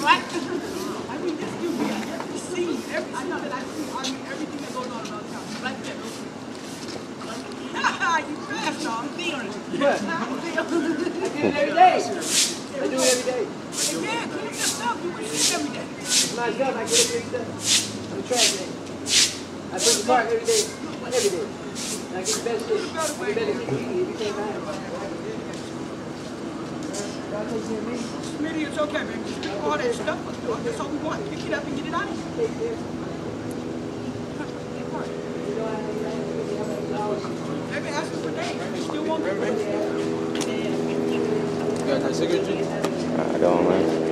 right? I mean, this could be like every scene, every that I see, I mean, everything that goes on around town. Right there, real quick. you fast, y'all. I'm theoring. Yeah. I do it every day. I do it every day. Yeah, clean yourself. You wouldn't do it every day. My job, I get up every day. I'm a trash man. I put the park every day. Every day. I get the best shit. I better than you. You can't Smitty, it's okay, man. Just do all that stuff. That's all we want. Pick it up and get it out of here. Take care. You know, I I- I really have a dollars. Maybe ask us for days. You still want it? You got that cigarette? I don't, man.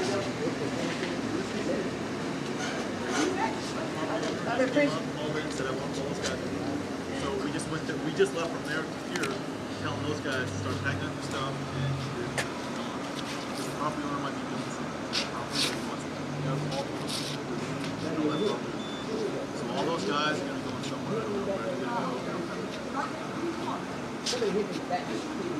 So we just went. To, we just left from there to here, telling those guys to start packing up their stuff and the property owner might be doing something. To all. So all those guys are gonna be going somewhere. I don't know where they're gonna go.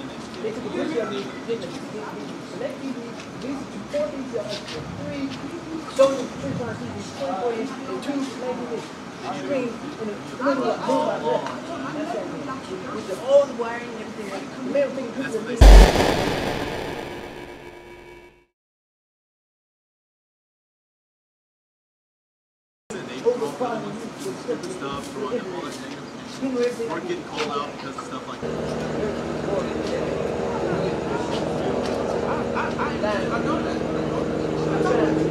a TV, these four these three, and left. That's that man. With the old wiring and everything, the middle thing, that's stuff. We're getting called out because of stuff like that. We did. I I'm really good. I get seventeen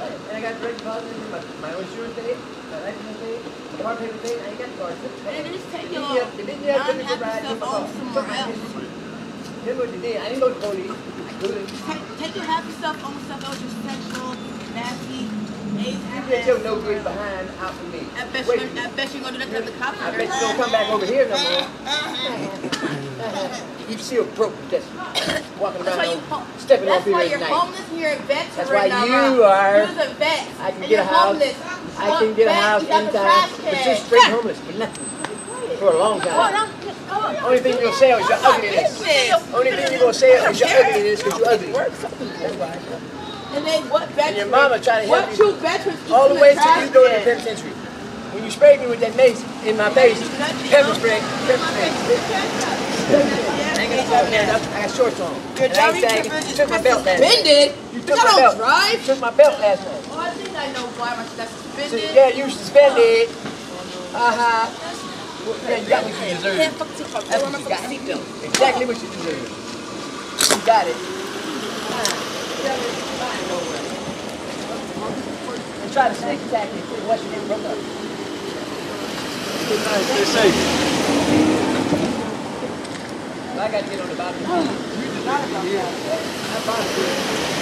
Right, and I got direct deposit, in my, my own insurance paid, my life insurance paid, my car payment paid, I got cars. And just take They your didn't have- they didn't have to non-happy stuff in my over car. somewhere else. Here's what they did, I didn't go to police, Take, take your happy stuff on stuff was sexual, nasty, You get your no good behind out for me. I bet Wait. you, I bet you're gonna do that to the cops. I bet you don't come back over here no more. Uh-huh. You still broke, just walking That's why you around, stepping on That's why you're night. homeless here, a veteran. That's why you are- You're the vet. I can get a house. Homeless. I can get a house anytime, but just straight homeless for nothing. For a long time. now. Come on. Only thing you'll sell is your ugliness. Only thing you're gonna sell is your ugliness because you're ugly. That's why. And then what veterans? Your mama trying to help What you. true veterans All the in way till trash you go to the can? penitentiary. When you sprayed me with that mace in my face, pepper spray, pepper spray. I ain't gonna stop there. I got shorts on. Your And I ain't privilege You is took my belt last night. suspended. You took I my belt. drive. You took my belt last night. Oh, I think I know why my that's So, suspended. yeah, you suspended. Uh-huh. Well, yeah, you got what you deserve. Can't fuck to fuck. That's what you got. Exactly what you deserve. You got it. And try to sneak attack me. What's your name? Broke up. Stay safe. I got to get on the bottom. I'm bothered.